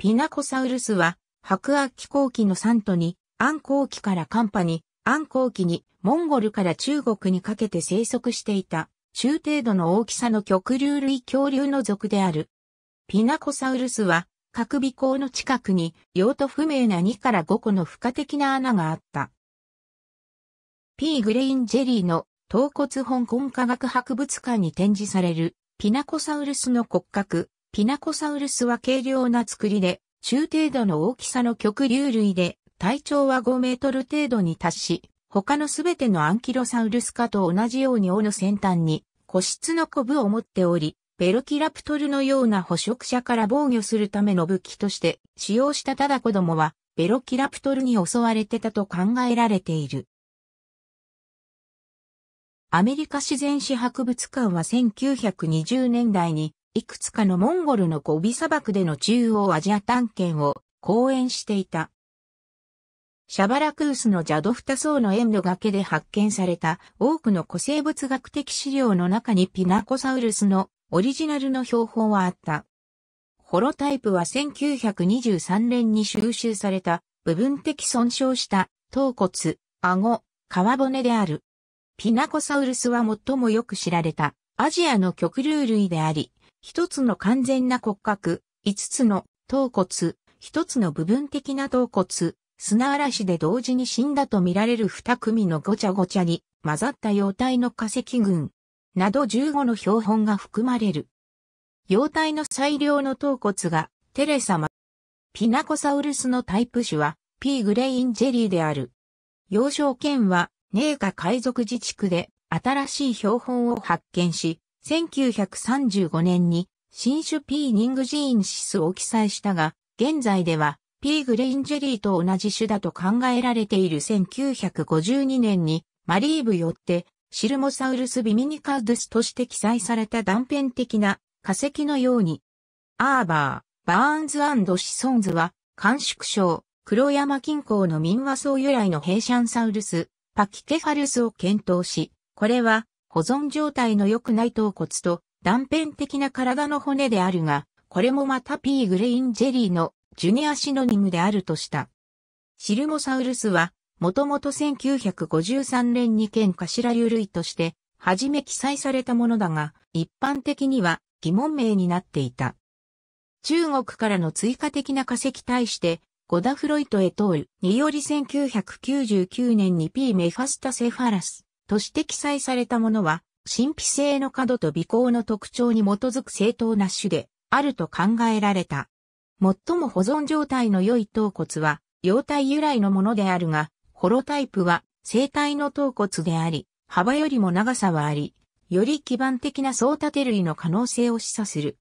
ピナコサウルスは、白亜紀後期のサントに、暗後期からカンパに、暗後期に、モンゴルから中国にかけて生息していた、中程度の大きさの極流類恐竜の属である。ピナコサウルスは、各尾行の近くに、用途不明な2から5個の付加的な穴があった。P. グレインジェリーの頭骨香港科学博物館に展示されるピナコサウルスの骨格。ピナコサウルスは軽量な作りで、中程度の大きさの極流類で、体長は5メートル程度に達し、他のすべてのアンキロサウルス科と同じように尾の先端に個室のコブを持っており、ベロキラプトルのような捕食者から防御するための武器として使用したただ子供はベロキラプトルに襲われてたと考えられている。アメリカ自然史博物館は1920年代にいくつかのモンゴルのゴビ砂漠での中央アジア探検を講演していた。シャバラクースのジャドフタ層の円の崖で発見された多くの古生物学的資料の中にピナコサウルスのオリジナルの標本はあった。ホロタイプは1923年に収集された部分的損傷した頭骨、顎、皮骨である。ピナコサウルスは最もよく知られたアジアの極流類であり、一つの完全な骨格、五つの頭骨、一つの部分的な頭骨、砂嵐で同時に死んだとみられる二組のごちゃごちゃに混ざった様態の化石群、など15の標本が含まれる。様態の最良の頭骨がテレサマ。ピナコサウルスのタイプ種は P グレインジェリーである。幼少県はネーカ海賊自治区で新しい標本を発見し、1935年に新種 P ニングジーンシスを記載したが、現在では P グレインジェリーと同じ種だと考えられている1952年にマリーブよってシルモサウルスビミニカードゥスとして記載された断片的な化石のように、アーバー、バーンズシソンズは、甘粛省、黒山近郊の民和層由来のヘイシャンサウルス、パキケファルスを検討し、これは保存状態の良くない頭骨と断片的な体の骨であるが、これもまた P. grangeri のジュニアシノニムであるとした。シルモサウルスは、もともと1953年に堅頭竜類として、初め記載されたものだが、一般的には疑問名になっていた。中国からの追加的な化石対して、ゴダフロイトエトールにより1999年に P メファスタセファラスとして記載されたものは、神秘性の角と微光の特徴に基づく正当な種であると考えられた。最も保存状態の良い頭骨は、幼体由来のものであるが、ホロタイプは生体の頭骨であり、幅よりも長さはあり、より基盤的な装盾類の可能性を示唆する。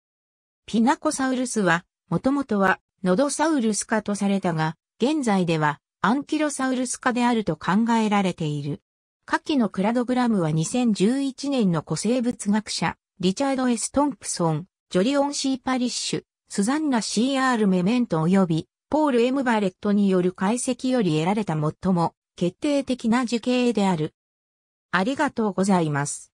ピナコサウルスは、もともとはノドサウルス科とされたが、現在ではアンキロサウルス科であると考えられている。下記のクラドグラムは2011年の古生物学者、リチャード・エス・トンプソン、ジョリオン・シー・パリッシュ、スザンナ・ C.R. メイドメント及び、ポール・エム・バレットによる解析より得られた最も決定的な樹形である。ありがとうございます。